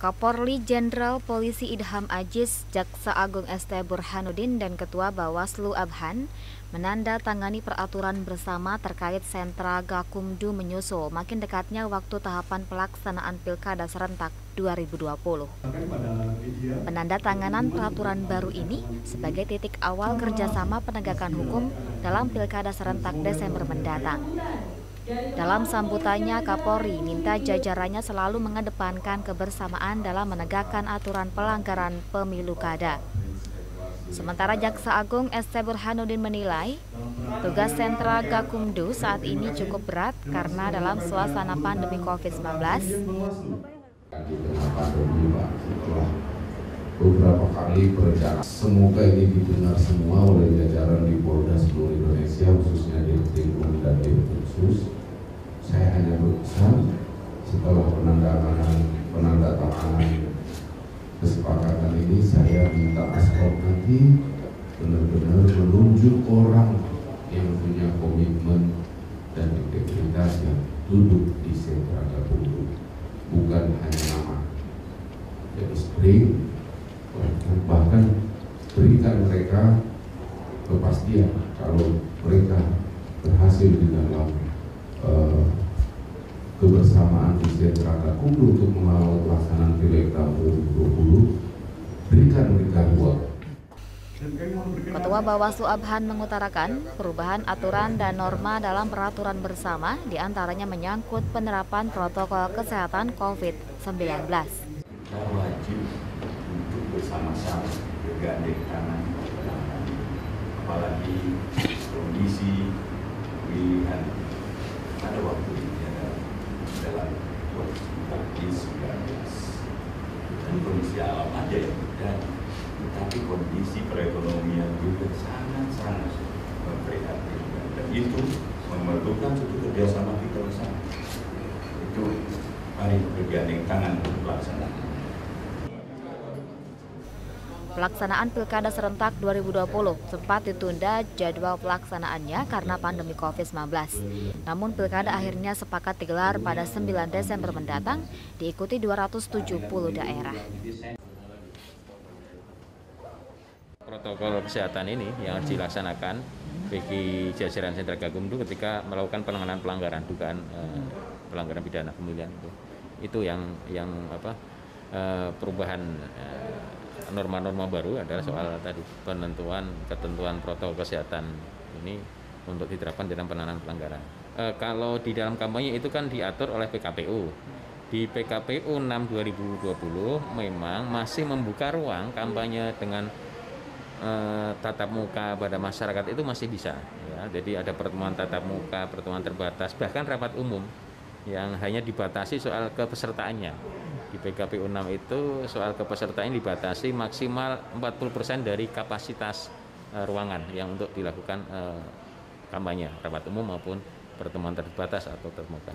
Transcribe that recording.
Kapolri Jenderal Polisi Idham Aziz, Jaksa Agung ST Burhanuddin dan Ketua Bawaslu Abhan menandatangani peraturan bersama terkait sentra Gakumdu menyusul makin dekatnya waktu tahapan pelaksanaan Pilkada serentak 2020. Penandatanganan peraturan baru ini sebagai titik awal kerjasama penegakan hukum dalam Pilkada serentak Desember mendatang. Dalam sambutannya, Kapolri minta jajarannya selalu mengedepankan kebersamaan dalam menegakkan aturan pelanggaran pemilu kada. Sementara Jaksa Agung ST Burhanuddin menilai, tugas sentra Gakumdu saat ini cukup berat karena dalam suasana pandemi COVID-19, beberapa kali perencanaan. Semoga ini didengar semua oleh jajaran di Polda seluruh Indonesia, khususnya di Timur dan di khusus saya hanya berusaha setelah penandatanganan penandatanganan kesepakatan ini saya minta aspek nanti benar-benar menunjuk orang yang punya komitmen dan integritas yang duduk di sentra gabungan. Bukan hanya nama. Jadi spring bahkan berikan mereka kepastian kalau mereka berhasil di dalam uh, kebersamaan di sentra Gakumdu untuk mengawal pelaksanaan Pileg tahun 2020 berikan mereka ruang Ketua Bawaslu Abhan mengutarakan perubahan aturan dan norma dalam peraturan bersama di antaranya menyangkut penerapan protokol kesehatan COVID-19. wajib untuk bersama-sama bergandeng tangan apalagi kondisi pilihan ada waktu COVID-19 dan kondisi alam aja yang terjadi tetapi kondisi perekonomian juga sangat-sangat memprihatinkan. Dan itu memerlukan suatu kerjasama kita bersama. Itu mari bergandeng tangan untuk pelaksanaan Pelaksanaan Pilkada serentak 2020 sempat ditunda jadwal pelaksanaannya karena pandemi COVID-19. Namun Pilkada akhirnya sepakat digelar pada 9 Desember mendatang diikuti 270 daerah. Protokol kesehatan ini yang harus dilaksanakan bagi jajaran sentra Gakumdu ketika melakukan penanganan pelanggaran dugaan eh, pelanggaran pidana pemilihan itu. Itu yang yang apa eh, perubahan eh, norma-norma baru adalah soal tadi penentuan ketentuan protokol kesehatan ini untuk diterapkan dalam penanganan pelanggaran. E, kalau di dalam kampanye itu kan diatur oleh PKPU. Di PKPU 6 2020 memang masih membuka ruang kampanye dengan e, tatap muka pada masyarakat itu masih bisa ya. Jadi ada pertemuan tatap muka, pertemuan terbatas, bahkan rapat umum yang hanya dibatasi soal kepesertaannya di PKPU 6 itu soal kepesertaan dibatasi maksimal 40% dari kapasitas uh, ruangan yang untuk dilakukan uh, kampanye rapat umum maupun pertemuan terbatas atau terbuka.